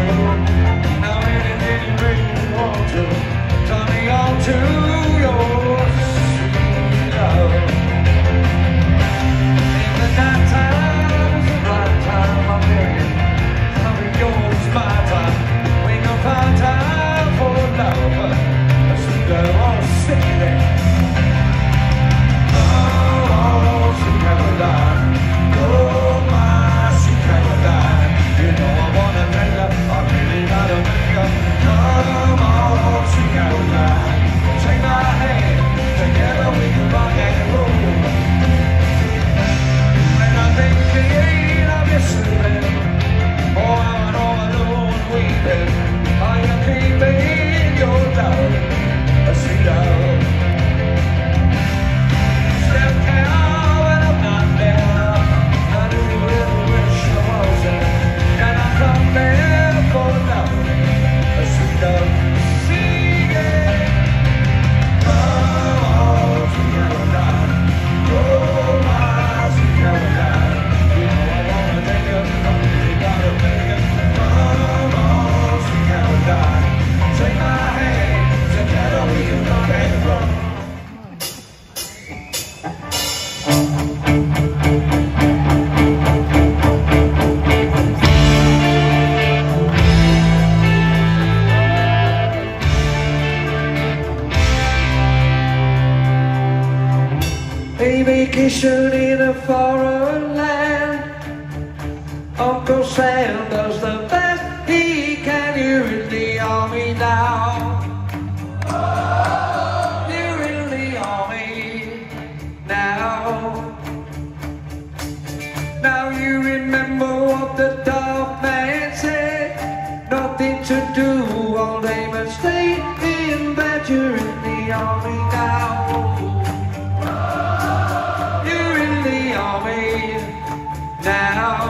table does the best he can here in the army now. In the army now. Now you remember what the man said. Nothing to do, all day but stay in bed. You're in the army now. You're in the army now.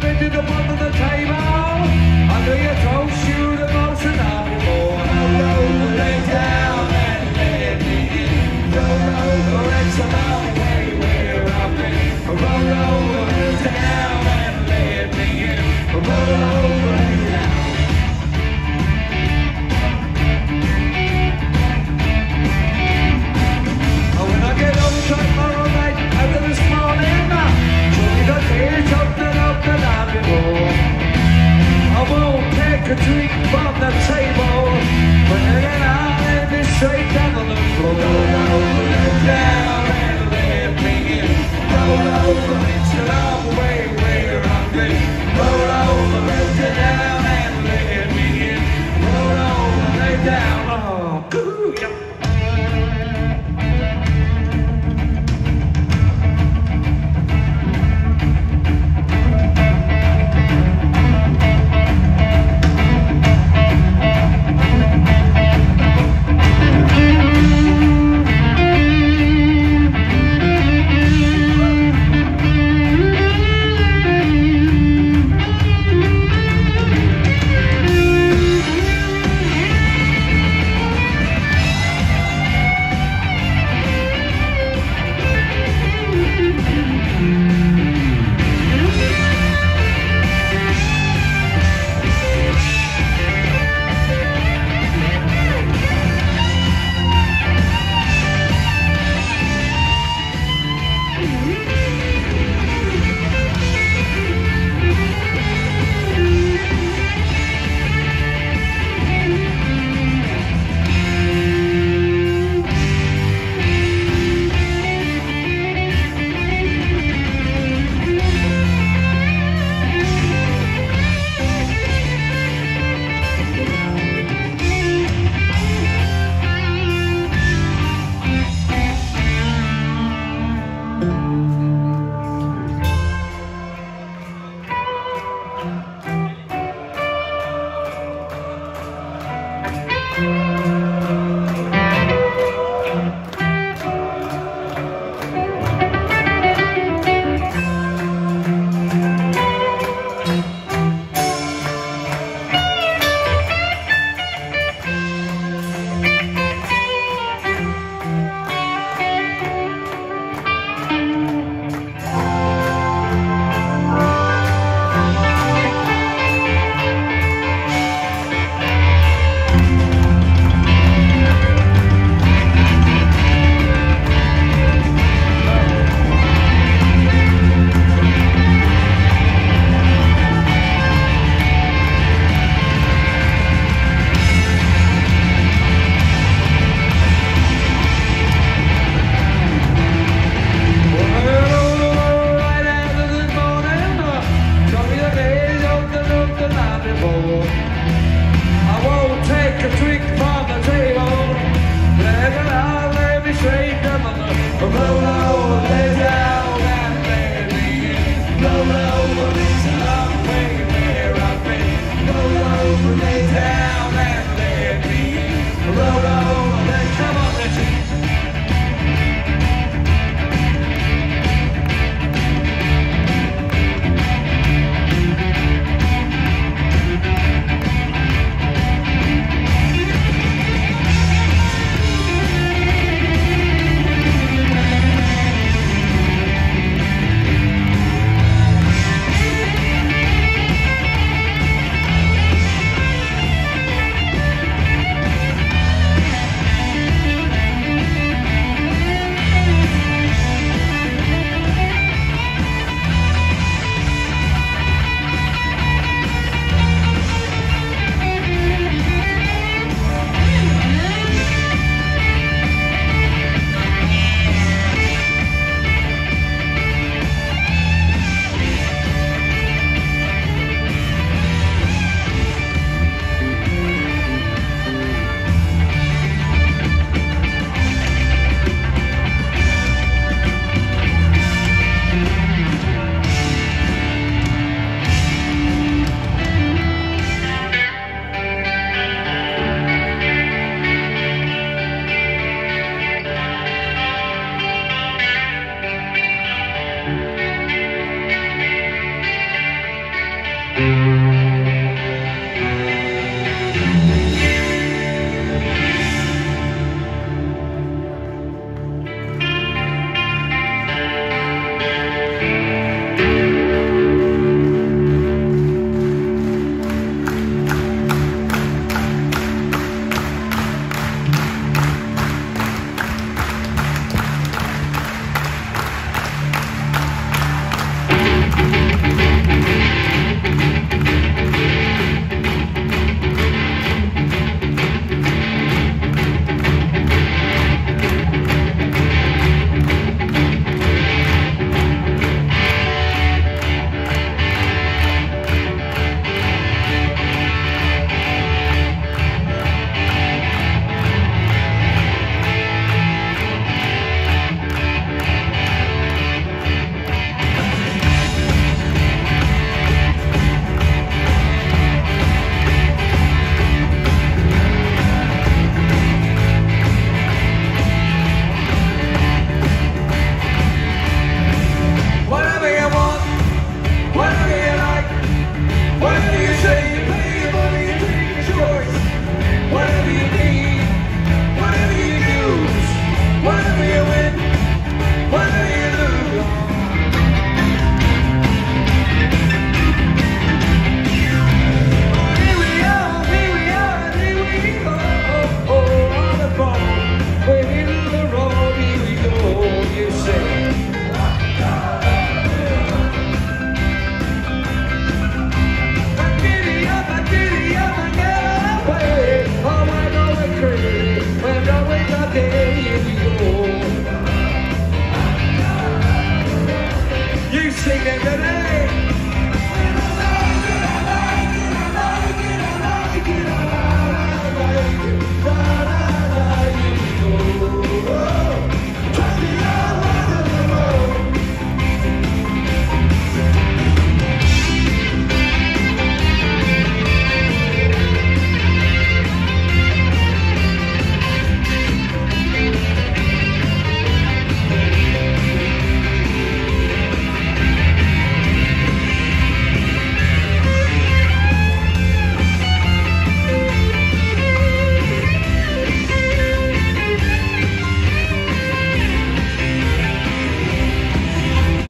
never do go over a long way.